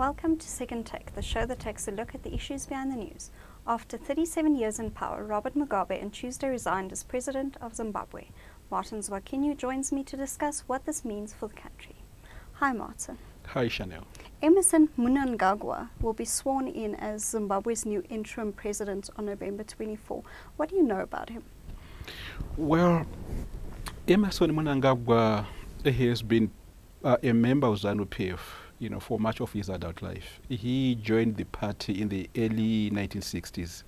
Welcome to Second Take, the show that takes a look at the issues behind the news. After 37 years in power, Robert Mugabe on Tuesday resigned as president of Zimbabwe. Martin Zhuwakinyu joins me to discuss what this means for the country. Hi, Martin. Hi, Chanel. Emmerson Mnangagwa will be sworn in as Zimbabwe's new interim president on November 24. What do you know about him? Well, Emmerson Mnangagwa has been uh, a member of ZANU PF you know, for much of his adult life. He joined the party in the early 1960s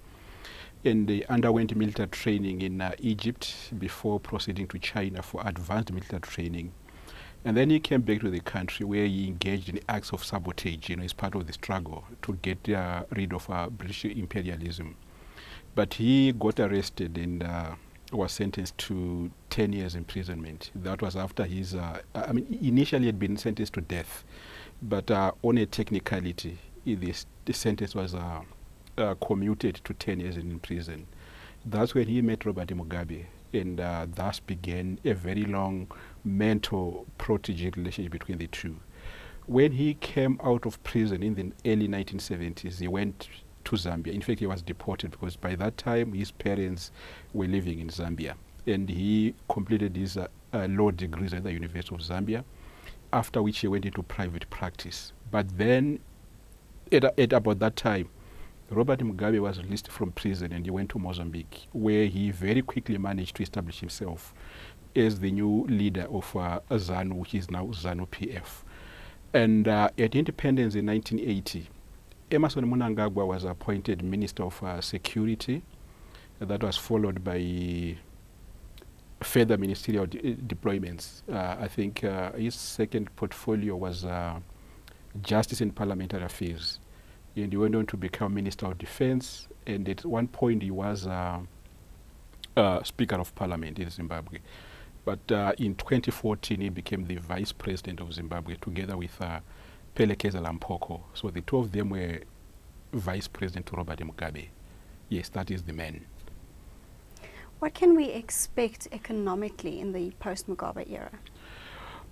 and uh, underwent military training in uh, Egypt before proceeding to China for advanced military training. And then he came back to the country where he engaged in acts of sabotage, you know, as part of the struggle to get uh, rid of uh, British imperialism. But he got arrested and uh, was sentenced to 10 years imprisonment. That was after his, uh, I mean, initially he'd been sentenced to death but uh, on a technicality, this, the sentence was uh, uh, commuted to 10 years in prison. That's when he met Robert Mugabe, and uh, thus began a very long mentor-protege relationship between the two. When he came out of prison in the early 1970s, he went to Zambia. In fact, he was deported because by that time his parents were living in Zambia. And he completed his uh, uh, law degrees at the University of Zambia after which he went into private practice. But then, at, at about that time, Robert Mugabe was released from prison and he went to Mozambique, where he very quickly managed to establish himself as the new leader of uh, ZANU, which is now ZANU PF. And uh, at independence in 1980, Emmerson Mnangagwa was appointed Minister of uh, Security. That was followed by further ministerial de eh, deployments. Uh, I think uh, his second portfolio was uh, Justice and Parliamentary Affairs. And he went on to become Minister of Defense, and at one point he was Speaker of Parliament in Zimbabwe. But uh, in 2014, he became the Vice President of Zimbabwe together with uh, Phelekezela Mphoko. So the two of them were Vice President to Robert Mugabe. Yes, that is the man. What can we expect economically in the post-Mugabe era?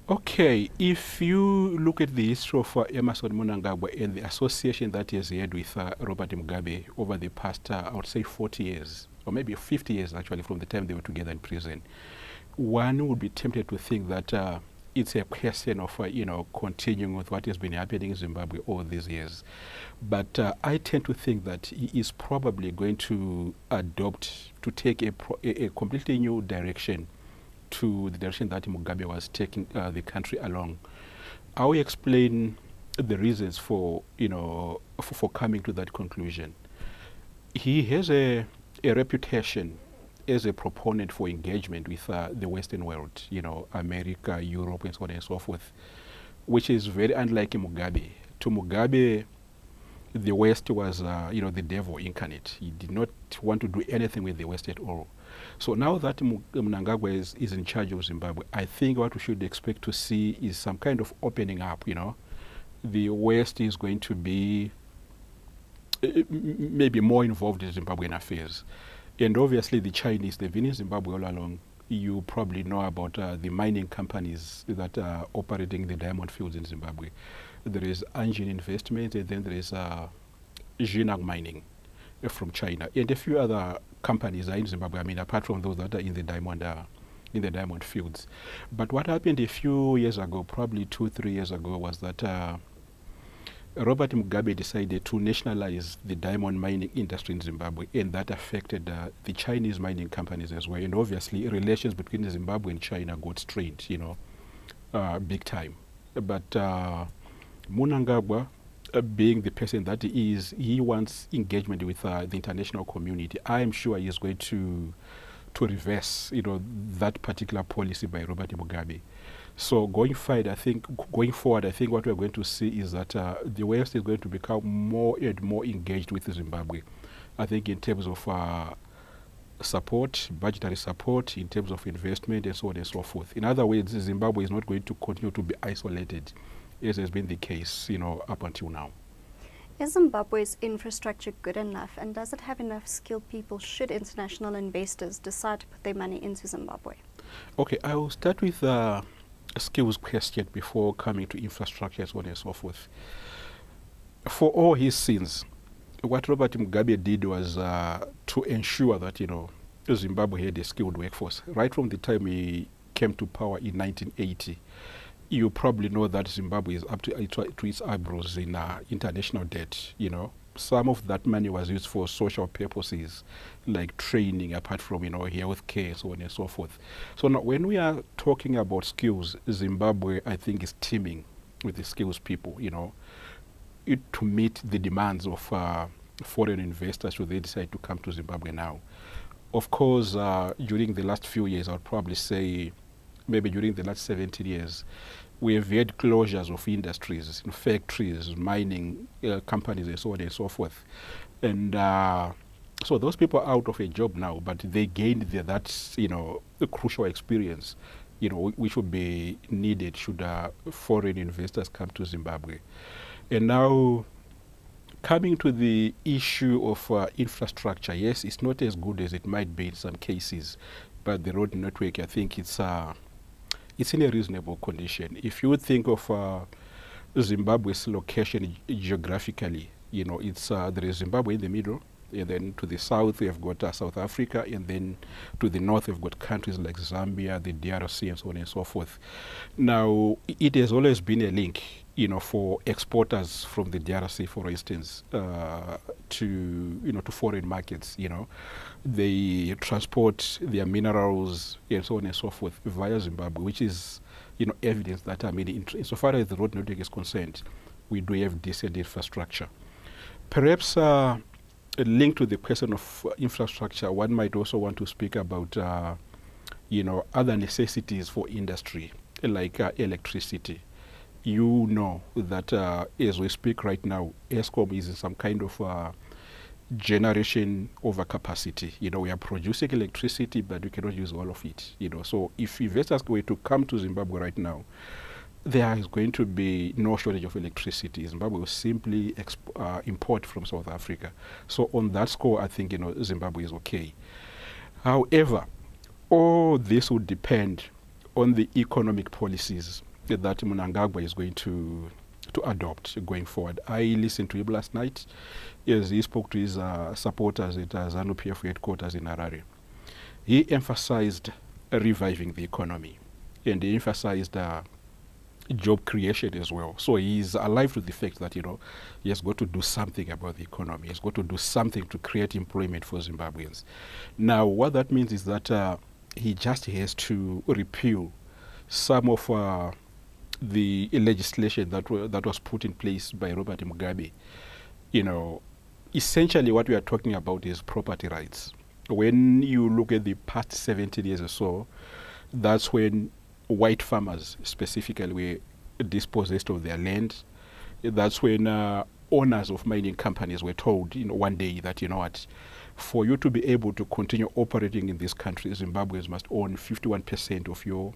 Okay, if you look at the history of uh, Emmerson Mnangagwa and the association that he has had with uh, Robert Mugabe over the past, uh, I would say 40 years, or maybe 50 years actually from the time they were together in prison, one would be tempted to think that uh, it's a question of, uh, you know, continuing with what has been happening in Zimbabwe all these years. But uh, I tend to think that he is probably going to adopt, to take a, a, a, completely new direction to the direction that Mugabe was taking uh, the country along. I will explain the reasons for, you know, for, for coming to that conclusion. He has a, a reputation as a proponent for engagement with uh, the Western world, you know, America, Europe, and so on and so forth, which is very unlike Mugabe. To Mugabe, the West was, uh, you know, the devil incarnate. He did not want to do anything with the West at all. So now that Mnangagwa is, is in charge of Zimbabwe, I think what we should expect to see is some kind of opening up, you know. The West is going to be uh, maybe more involved in Zimbabwean affairs. And obviously the Chinese, they've been in Zimbabwe all along. You probably know about uh, the mining companies that are operating the diamond fields in Zimbabwe. There is Anjin Investment, and then there is uh, Mining uh, from China, and a few other companies are in Zimbabwe. I mean, apart from those that are in the diamond uh, in the diamond fields. But what happened a few years ago, probably two, three years ago, was that uh, Robert Mugabe decided to nationalize the diamond mining industry in Zimbabwe, and that affected uh, the Chinese mining companies as well. And obviously, relations between Zimbabwe and China got strained, you know, uh, big time. But uh, Mnangagwa, uh, being the person that he is, he wants engagement with uh, the international community. I am sure he is going to to reverse, you know, that particular policy by Robert Mugabe. So going forward, I think going forward, I think what we're going to see is that uh, the West is going to become more and more engaged with Zimbabwe. I think in terms of uh, support, budgetary support, in terms of investment, and so on and so forth. In other words, Zimbabwe is not going to continue to be isolated, as has been the case, you know, up until now. Is Zimbabwe's infrastructure good enough, and does it have enough skilled people should international investors decide to put their money into Zimbabwe? Okay, I will start with uh, skills question before coming to infrastructure, so on and so forth. for all his sins, what Robert Mugabe did was uh, to ensure that, you know, Zimbabwe had a skilled workforce. Right from the time he came to power in 1980, you probably know that Zimbabwe is up to, to its eyebrows in uh, international debt, you know. Some of that money was used for social purposes, like training, apart from, you know, health care, so on and so forth. So now, when we are talking about skills, Zimbabwe, I think, is teeming with the skills people, you know, it, to meet the demands of uh, foreign investors should they decide to come to Zimbabwe now. Of course, uh, during the last few years, I would probably say maybe during the last 17 years, we have had closures of industries, factories, mining uh, companies, and so on and so forth. And uh, so those people are out of a job now, but they gained the, that, you know, crucial experience, you know, which would be needed should uh, foreign investors come to Zimbabwe. And now, coming to the issue of uh, infrastructure, yes, it's not as good as it might be in some cases, but the road network, I think it's uh, it's in a reasonable condition. If you think of uh, Zimbabwe's location geographically, you know, it's uh, there is Zimbabwe in the middle, and then to the south we have got uh, South Africa, and then to the north we've got countries like Zambia, the DRC, and so on and so forth. Now, it has always been a link, you know, for exporters from the DRC, for instance, uh, to you know to foreign markets. You know, they transport their minerals and so on and so forth via Zimbabwe, which is you know evidence that I mean, in, insofar as the road network is concerned, we do have decent infrastructure. Perhaps. Uh, linked to the question of infrastructure, one might also want to speak about, uh, you know, other necessities for industry, like uh, electricity. You know that uh, as we speak right now, Eskom is in some kind of uh, generation overcapacity. You know, we are producing electricity, but we cannot use all of it. You know, so if investors were to come to Zimbabwe right now, there is going to be no shortage of electricity. Zimbabwe will simply uh, import from South Africa. So on that score, I think you know Zimbabwe is okay. However, all this would depend on the economic policies that Mnangagwa is going to to adopt going forward. I listened to him last night as he spoke to his uh, supporters at uh, ZANU PF headquarters in Harare. He emphasized reviving the economy and he emphasized uh, job creation as well. So he's alive to the fact that, you know, he has got to do something about the economy. He's got to do something to create employment for Zimbabweans. Now, what that means is that uh, he just has to repeal some of uh, the legislation that, that was put in place by Robert Mugabe. You know, essentially what we are talking about is property rights. When you look at the past 17 years or so, that's when white farmers specifically were dispossessed of their land. That's when uh, owners of mining companies were told, you know, one day that, you know what, for you to be able to continue operating in this country, Zimbabweans must own 51% of your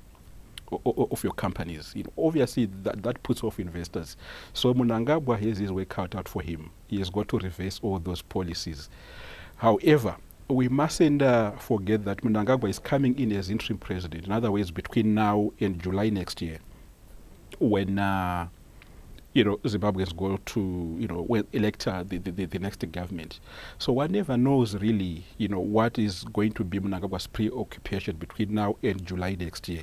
of your companies. You know, obviously, that, that puts off investors. So Mnangagwa has his way cut out for him. He has got to reverse all those policies. However, we mustn't uh, forget that Mnangagwa is coming in as interim president. In other words, between now and July next year, when uh, you know Zimbabweans go to you know elect uh, the, the, the next government. So one never knows really you know what is going to be Mnangagwa's preoccupation between now and July next year.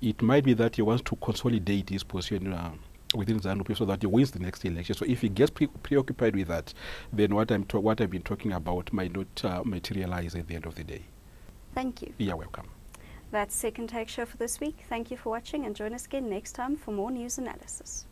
It might be that he wants to consolidate his position. Uh, within ZANU so that he wins the next election. So if he gets pre preoccupied with that, then what I'm what I've been talking about might not uh, materialize at the end of the day. Thank you. You're welcome. That's Second Take Show for this week. Thank you for watching and join us again next time for more news analysis.